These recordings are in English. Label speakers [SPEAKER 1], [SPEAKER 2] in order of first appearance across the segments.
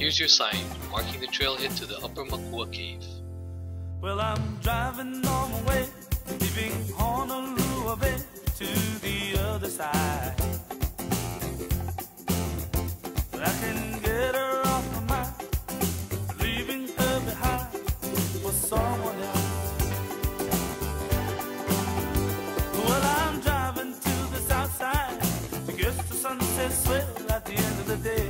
[SPEAKER 1] Here's your sign, marking the trailhead to the Upper Makua Cave.
[SPEAKER 2] Well, I'm driving on my way, leaving Honolulu to the other side. I can get her off my mind, leaving her behind for someone else. Well, I'm driving to the south side the at the end of the day.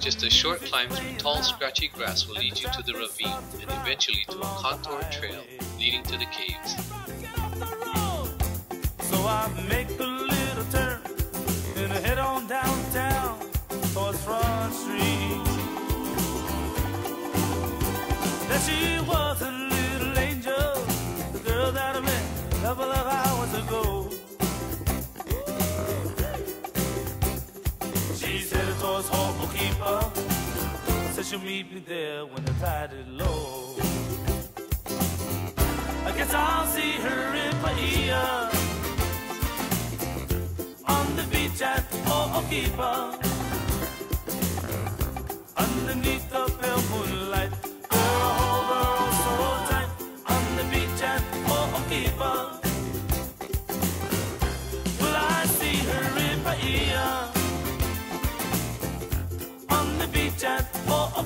[SPEAKER 1] Just a short climb through tall, scratchy grass will lead you to the ravine and eventually to a contoured trail leading to the caves.
[SPEAKER 2] So I make a little turn and head on downtown towards Front Street. There she was a little angel, the girl that I met a couple of hours ago. She'll meet me there when the tide is low. I guess I'll see her in Paia on the beach at Ho'okipa. Underneath the pale moonlight, girl, hold her so tight. On the beach at Ho'okipa.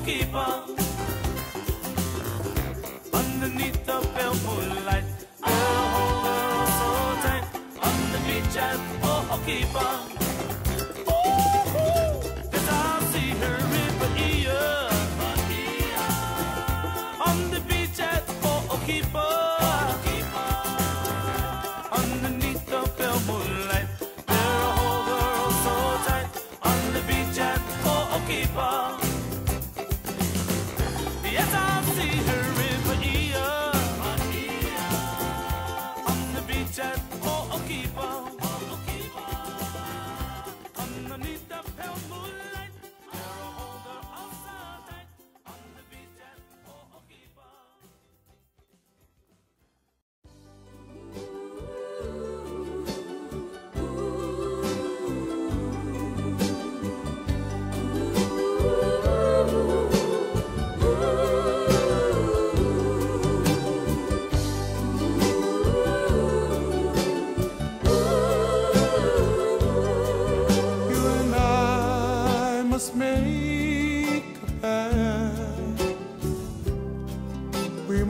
[SPEAKER 2] Ho'okipa. Underneath the pale moonlight, girl, hold her so tight. On the beach at Ho'okipa. Yes, I'll see her. On the.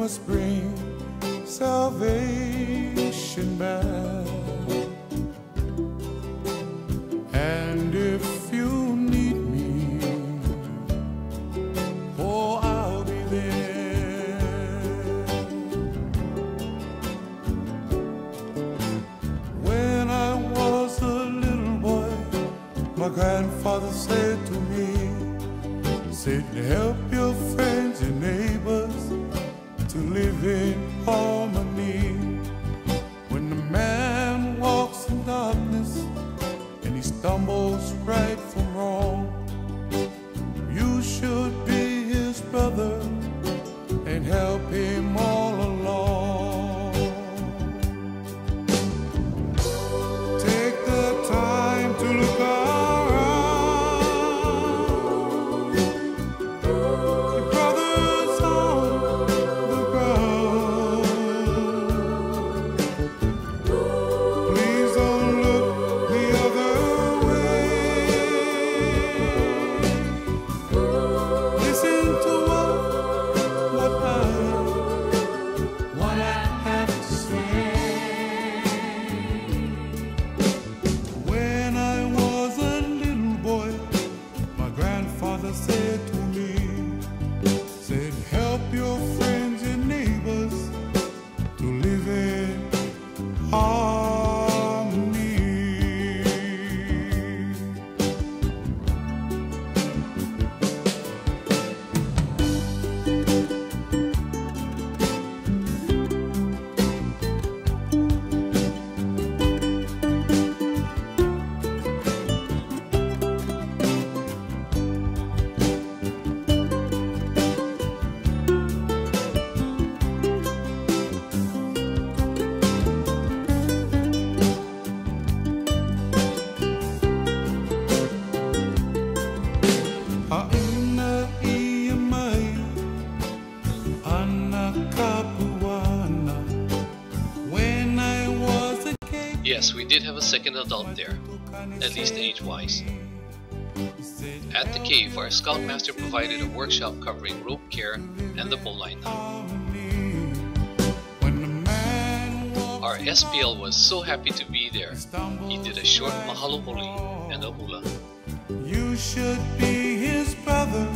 [SPEAKER 3] Must bring salvation back. And if you need me, oh, I'll be there. When I was a little boy, my grandfather said to me, said, help your friends in harmony. When the man walks in darkness and he stumbles right from wrong, yes, we did have a
[SPEAKER 1] second adult there, at least age-wise. At the cave, our scoutmaster provided a workshop covering rope care and the bowline knot. Our SPL was so happy to be there. He did a short mahalopoli and a hula.
[SPEAKER 3] You should be his brother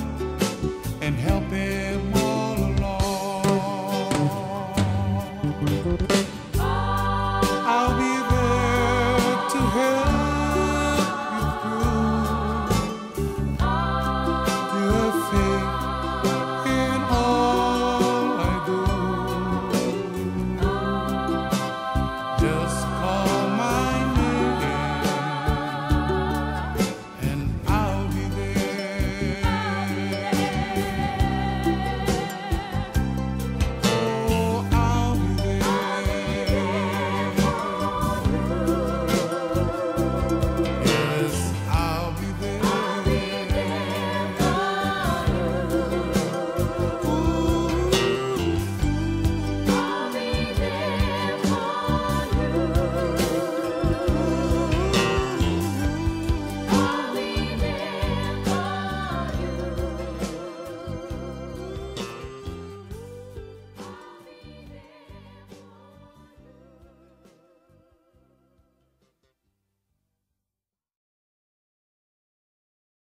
[SPEAKER 3] and help him